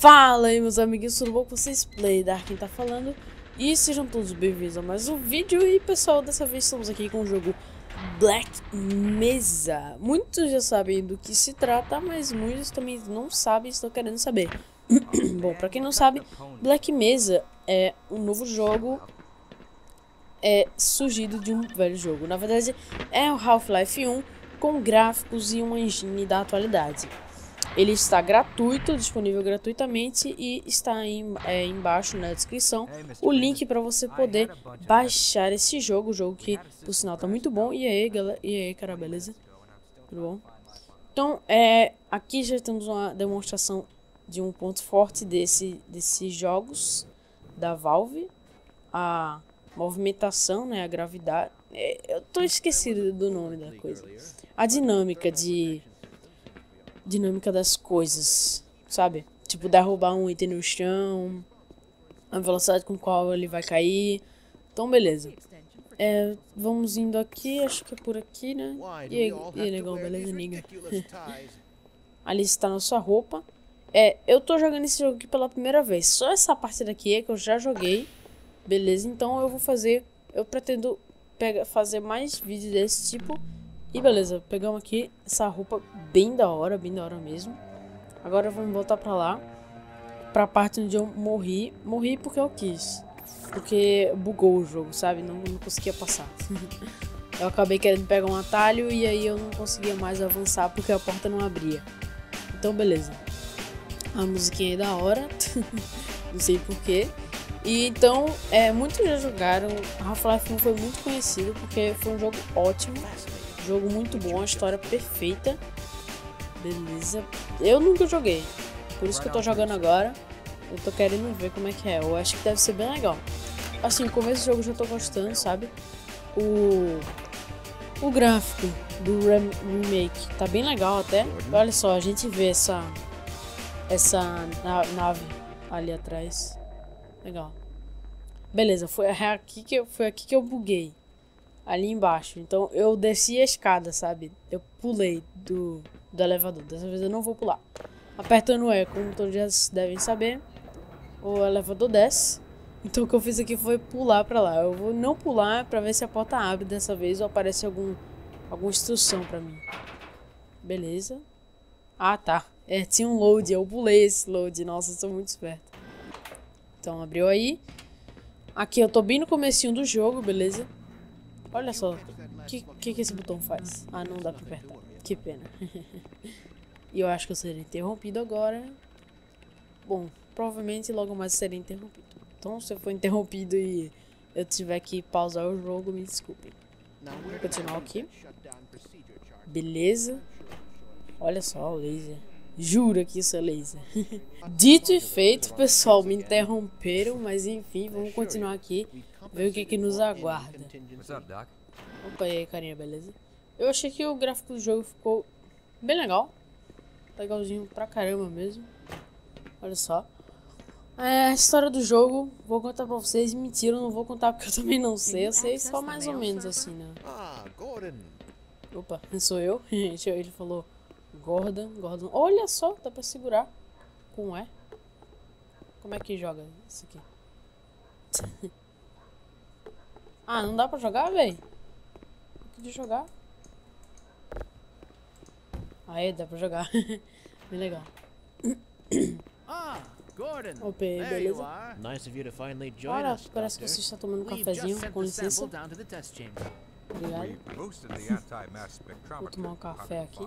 Fala aí meus amiguinhos, tudo bom com vocês? Play Dark tá falando. E sejam todos bem-vindos a mais um vídeo. E pessoal, dessa vez estamos aqui com o jogo Black Mesa. Muitos já sabem do que se trata, mas muitos também não sabem e estão querendo saber. Bom, pra quem não sabe, Black Mesa é um novo jogo. É surgido de um velho jogo. Na verdade, é o Half-Life 1 com gráficos e uma engine da atualidade ele está gratuito, disponível gratuitamente e está aí é, embaixo na descrição o link para você poder baixar esse jogo, jogo que por sinal tá muito bom. E aí, galera, e aí, cara, beleza? Tudo bom? Então, é, aqui já temos uma demonstração de um ponto forte desse, desses jogos da Valve, a movimentação, né, a gravidade. É, eu tô esquecido do nome da coisa. A dinâmica de dinâmica das coisas, sabe? Tipo, derrubar um item no chão, a velocidade com qual ele vai cair. Então, beleza. É, vamos indo aqui, acho que é por aqui, né? E aí, e aí legal, beleza, niga. Ali está nossa roupa. É, eu tô jogando esse jogo aqui pela primeira vez. Só essa parte daqui é que eu já joguei. Beleza, então eu vou fazer... Eu pretendo fazer mais vídeos desse tipo e beleza, pegamos aqui essa roupa bem da hora, bem da hora mesmo. Agora vamos voltar pra lá. Pra parte onde eu morri. Morri porque eu quis. Porque bugou o jogo, sabe? Não, não conseguia passar. eu acabei querendo pegar um atalho e aí eu não conseguia mais avançar porque a porta não abria. Então beleza. A musiquinha é da hora. não sei porquê. E então, é, muitos já jogaram. Half-Life 1 foi muito conhecido porque foi um jogo ótimo. Jogo muito bom, a história perfeita. Beleza. Eu nunca joguei. Por isso que eu tô jogando agora. Eu tô querendo ver como é que é. Eu acho que deve ser bem legal. Assim, começo do jogo eu já tô gostando, sabe? O. O gráfico do rem remake tá bem legal até. Olha só, a gente vê essa. Essa na nave ali atrás. Legal. Beleza, foi aqui que eu, foi aqui que eu buguei ali embaixo. Então eu desci a escada, sabe? Eu pulei do, do elevador. Dessa vez eu não vou pular. Apertando E, como todos já devem saber, o elevador desce. Então o que eu fiz aqui foi pular pra lá. Eu vou não pular pra ver se a porta abre dessa vez ou aparece algum, alguma instrução pra mim. Beleza. Ah, tá. É, tinha um load. Eu pulei esse load. Nossa, sou muito esperto. Então abriu aí. Aqui eu tô bem no comecinho do jogo, beleza? Olha só, o que, que, que esse botão faz? Ah, não dá pra apertar. Que pena. e eu acho que eu serei interrompido agora. Bom, provavelmente logo mais serei interrompido. Então, se eu for interrompido e eu tiver que pausar o jogo, me desculpe. Vou continuar aqui. Beleza. Olha só o laser. Jura que isso é laser. Dito e feito, pessoal, me interromperam, mas enfim, vamos continuar aqui, ver o que, que nos aguarda. Opa, e aí, carinha, beleza? Eu achei que o gráfico do jogo ficou bem legal. Legalzinho pra caramba mesmo. Olha só. É, a história do jogo, vou contar pra vocês. Mentira, não vou contar porque eu também não sei. Eu sei só mais ou menos assim, né? Opa, sou eu? Ele falou Gordon, Gordon. Olha só, dá pra segurar com E. Como é que joga isso aqui? ah, não dá pra jogar, velho? De jogar. Aí, dá pra jogar. Bem legal. Ah, Gordon. Opa, beleza? Nice of you to finally join Olha, us, parece que você está tomando um cafezinho, com licença. Obrigado. Vou tomar um café aqui.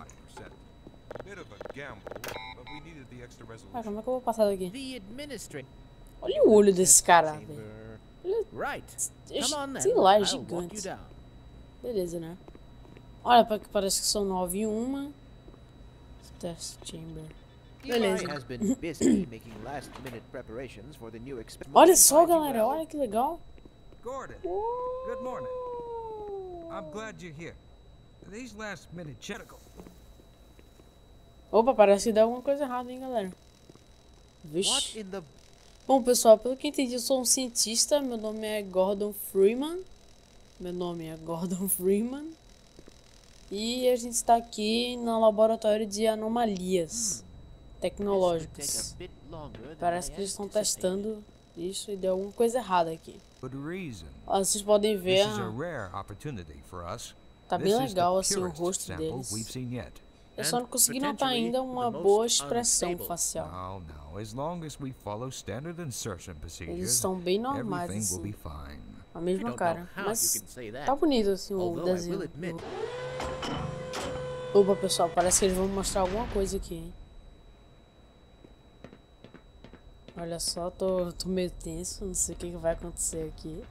Ah, como é que eu vou passar daqui? Olha o olho desse cara, velho. Ele Right. é, Come on then. sei lá, é gigante. Beleza, né? Olha, pa- parece que são nove e uma. Test chamber. Beleza. Eli has been busy making last-minute preparations for the new experiment. Olha só, galera. Olha que legal. Gordon, good morning. I'm glad you're here. These last minute checks. Opa, parece que deu alguma coisa errada, hein, galera. Vixe. the Bom, pessoal, pelo que entendi, eu sou um cientista. Meu nome é Gordon Freeman. Meu nome é Gordon Freeman. E a gente está aqui no laboratório de anomalias. longer than Parece que eles estão testando isso e deu alguma coisa errada aqui. Ó, vocês podem ver, tá bem legal assim o rosto deles. Eu só não consegui notar ainda uma boa expressão facial. No, no. As long as we follow standard insertion Eles estão bem normais everything will be assim, fine. a mesma cara. Mas tá bonito assim o desenho. Opa, pessoal, parece que eles vão mostrar alguma coisa aqui, hein? Olha só, tô, tô meio tenso, não sei o que, que vai acontecer aqui.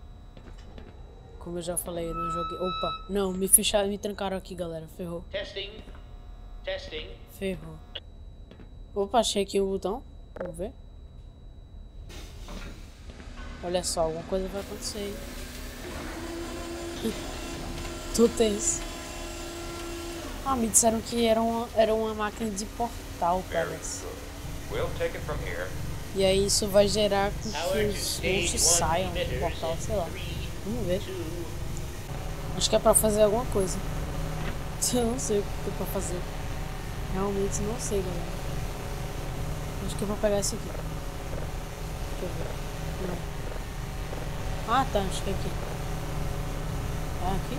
Como eu já falei, eu não joguei. Opa, não, me fecharam, me trancaram aqui, galera. Ferrou. Testing. Testing. Ferrou. Opa, achei aqui o botão. Vamos ver. Olha só, alguma coisa vai acontecer aí. Tô tenso. Ah, me disseram que era uma, era uma máquina de portal, parece. We'll take it from here. E aí isso vai gerar com que os monstros saiam do portal, sei lá. Vamos ver. Acho que é pra fazer alguma coisa. Eu não sei o que é pra fazer. Realmente não sei, galera. Acho que eu vou pegar esse aqui. Deixa eu ver. Não. Ah, tá. Acho que é aqui. É aqui?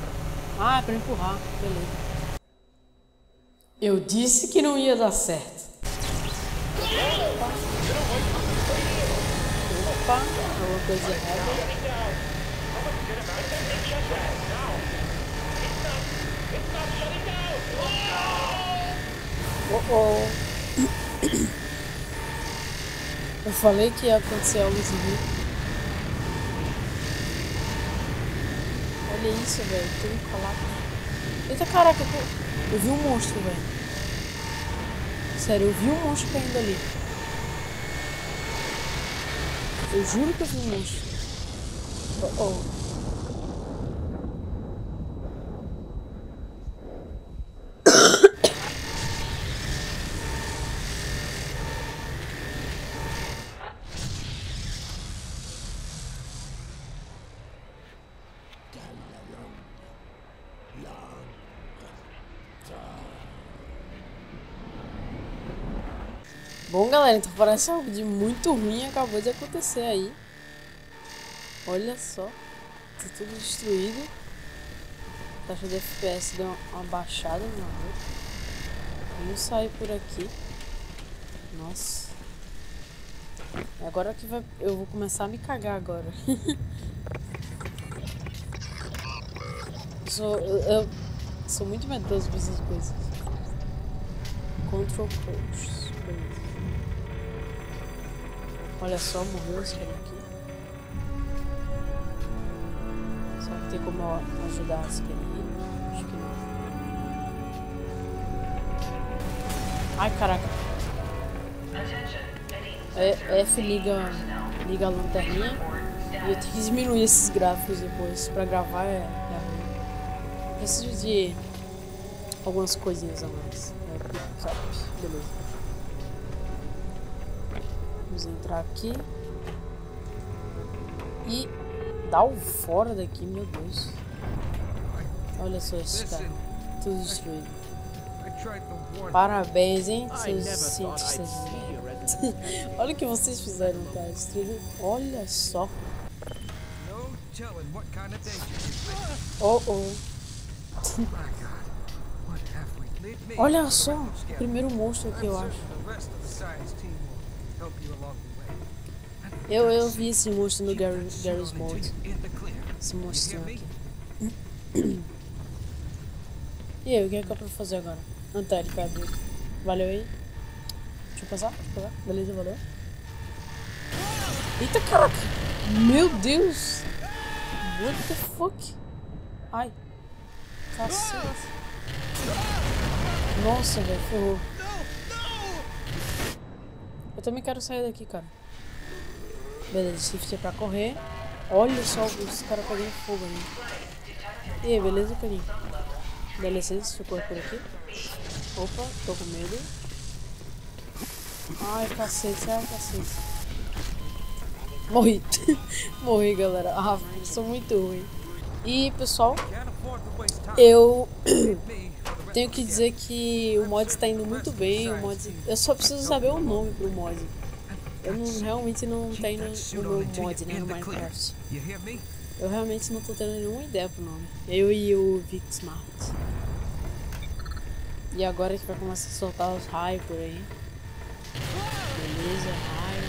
Ah, é pra empurrar. Beleza. Eu disse que não ia dar certo. Opa, alguma coisa errada. Oh, oh. Eu falei que ia acontecer algo assim. Olha isso, velho. Tudo colado. Eita caraca, eu, eu vi um monstro, velho. Sério, eu vi um monstro caindo ali. Eu juro que eu vi um monstro. Oh, oh. Bom, galera, então parece algo de muito ruim acabou de acontecer aí. Olha só. Tá tudo destruído. A taxa de FPS deu uma, baixada no jogo. Vamos sair por aqui. Nossa. Agora que vai. Eu vou começar a me cagar agora. sou, eu, eu sou muito medroso com essas coisas. Control Coach. Olha só, morreu esse cara aqui. Será que tem como ajudar esse cara aí? Acho que não. Ai, caraca. É, F liga, liga a lanterninha. E eu tenho que diminuir esses gráficos depois. Pra gravar é, é ruim. Preciso de algumas coisinhas a mais. É, top. Beleza. Vamos entrar aqui. E dá o fora daqui, meu Deus. Olha só esse cara. Tudo destruído. Parabéns, hein, seus cientistas. Olha o que vocês fizeram, cara. Destruíram. Olha só. Oh, oh. Olha só. O primeiro monstro aqui, eu acho. Eu, eu vi esse monstro no in the clear. Esse monstro aqui. E aí, o que é que é pra fazer agora? Tá, ele. Valeu aí. Deixa eu passar, deixa eu passar. Beleza, valeu. Eita, caraca! Meu Deus! What the fuck? Ai. Cacete. Nossa, velho, ferrou. Também quero sair daqui, cara. Beleza, shift é pra correr. Olha só os caras pegando fogo ali. E aí, beleza, carinho? Dá licença, correr por aqui. Opa, tô com medo. Ai, cacete, ai, cacete. Morri. Morri, galera. Ah, sou muito ruim. E, pessoal, eu Tenho que dizer que o mod está indo muito bem. O mod, eu só preciso saber o nome pro mod. Eu não, realmente não tenho no meu mod, né, no Minecraft. Eu realmente não tô tendo nenhuma ideia pro nome. Eu e o Vic Smart. E agora gente vai começar a soltar os raios por aí. Beleza, raio.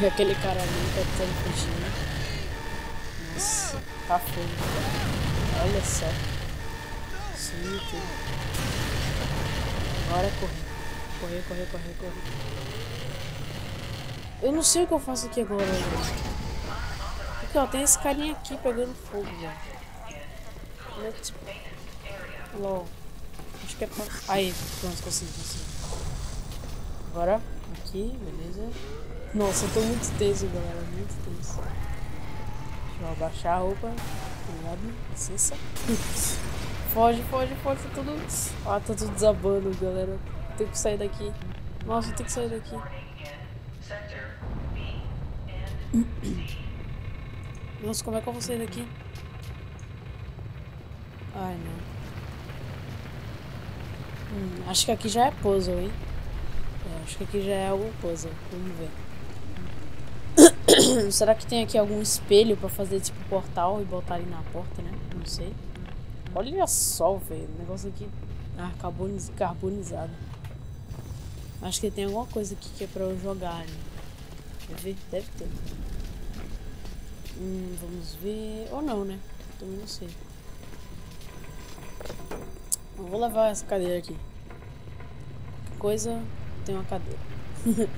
E aquele cara ali tá tentando fugir. Nossa, tá fogo. Olha só. Sim, tudo. Agora é correr. Correr, correr, correr, correr. Eu não sei o que eu faço aqui agora, velho. Porque, ó, tem esse carinha aqui pegando fogo, velho. É tipo... LOL. Acho que é pra... Aí, pronto, consegui, consegui. Agora, aqui, beleza. Nossa, eu tô muito tenso, galera. Muito tenso. Deixa eu abaixar a roupa. Obrigado. Licença. foge, foge, foge. Tá tudo... Ah, tá tudo desabando, galera. Tenho que sair daqui. Nossa, tenho que sair daqui. Nossa, como é que eu vou sair daqui? Ai, não. Hum, acho que aqui já é puzzle, hein? É, acho que aqui já é algum puzzle. Vamos ver. Será que tem aqui algum espelho pra fazer tipo portal e botar ali na porta, né? Não sei. Olha só, velho. O negócio aqui. Ah, carboniz carbonizado. Acho que tem alguma coisa aqui que é pra eu jogar ali. Quer ver? Deve ter. Hum, vamos ver. Ou não, né? Também não sei. Eu vou levar essa cadeira aqui. Coisa tem uma cadeira.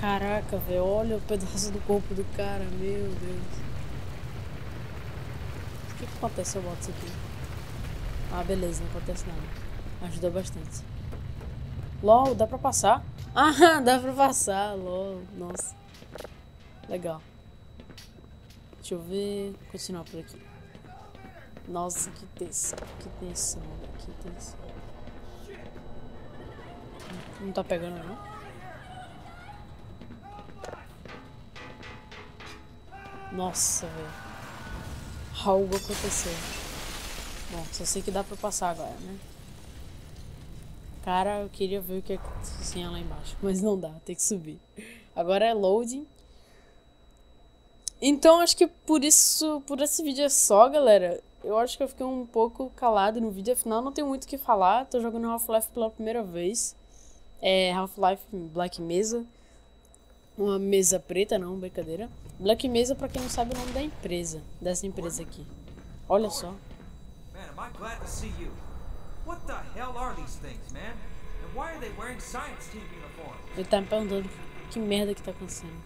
Caraca, velho. Olha o pedaço do corpo do cara. Meu Deus. Que, que acontece se eu boto isso aqui? Ah, beleza. Não acontece nada. Ajudou bastante. LOL, dá pra passar? Ah, dá pra passar. LOL. Nossa. Legal. Deixa eu ver. Continuar por aqui. Nossa, que tensão. Que tensão. Que tensão. Não tá pegando, não? Nossa, velho. Algo aconteceu. Bom, só sei que dá pra passar agora, né? Cara, eu queria ver o que tinha lá embaixo. Mas não dá, tem que subir. Agora é loading. Então acho que por isso, por esse vídeo é só, galera. Eu acho que eu fiquei um pouco calado no vídeo, afinal não tenho muito o que falar. Tô jogando Half-Life pela primeira vez. É Half-Life Black Mesa. Uma mesa preta, não, brincadeira. Black Mesa, pra quem não sabe, é o nome da empresa. Dessa empresa aqui. Olha só. Man, am I glad to see you. What the hell are these things, man? And why are they wearing science team uniforms? Ele tá me perguntando que merda que tá acontecendo.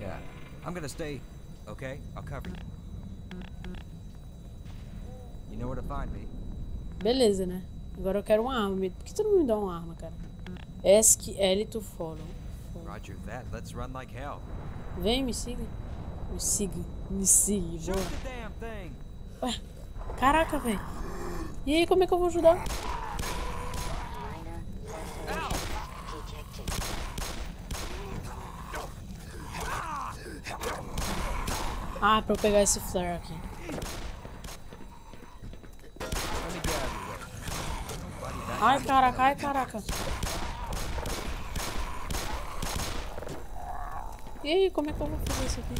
Yeah, I'm gonna stay, okay? I'll cover you. You know where to find me. Beleza, né? Agora eu quero uma arma. Por que tu não me dá uma arma, cara? Ask L to follow. Roger that. Let's run like hell. Vem, me siga. Me siga. Me siga. Ué, caraca, velho. E aí, como é que eu vou ajudar? Ah, pra eu pegar esse flare aqui. Ai, caraca, ai, caraca. E aí, como é que eu vou fazer isso aqui?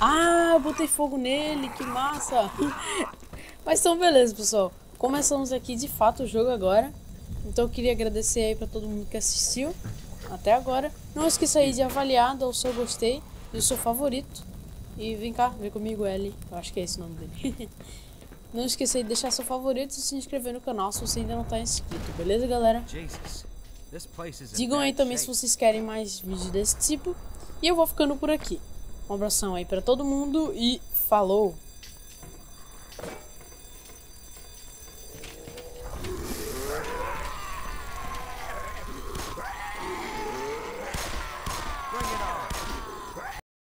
Ah, eu botei fogo nele, que massa! Mas então, beleza, pessoal. Começamos aqui de fato o jogo agora. Então eu queria agradecer aí pra todo mundo que assistiu até agora. Não esqueça aí de avaliar, dar o seu gostei e o seu favorito. E vem cá, vem comigo, Ellie. Eu acho que é esse o nome dele. Não esqueça aí de deixar seu favorito e se inscrever no canal se você ainda não está inscrito, beleza, galera? Jesus. Digam aí também se vocês querem mais vídeos desse tipo. E eu vou ficando por aqui. Um abração aí pra todo mundo e falou!